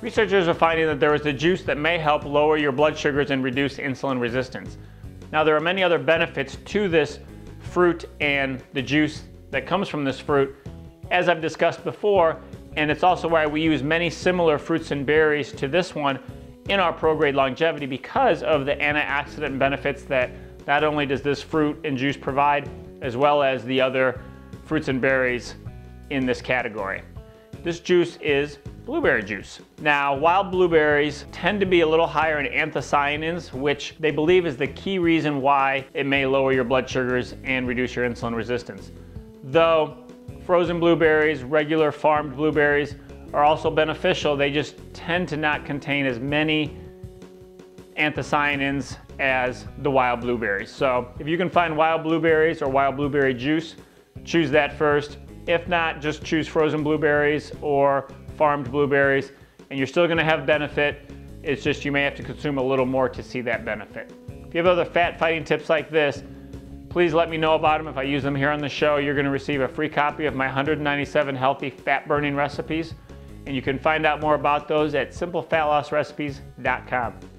Researchers are finding that there is a juice that may help lower your blood sugars and reduce insulin resistance. Now there are many other benefits to this fruit and the juice that comes from this fruit, as I've discussed before, and it's also why we use many similar fruits and berries to this one in our ProGrade longevity because of the antioxidant benefits that not only does this fruit and juice provide, as well as the other fruits and berries in this category. This juice is blueberry juice. Now, wild blueberries tend to be a little higher in anthocyanins, which they believe is the key reason why it may lower your blood sugars and reduce your insulin resistance. Though frozen blueberries, regular farmed blueberries are also beneficial, they just tend to not contain as many anthocyanins as the wild blueberries. So if you can find wild blueberries or wild blueberry juice, choose that first. If not, just choose frozen blueberries or farmed blueberries, and you're still gonna have benefit. It's just you may have to consume a little more to see that benefit. If you have other fat fighting tips like this, please let me know about them. If I use them here on the show, you're gonna receive a free copy of my 197 healthy fat burning recipes. And you can find out more about those at simplefatlossrecipes.com.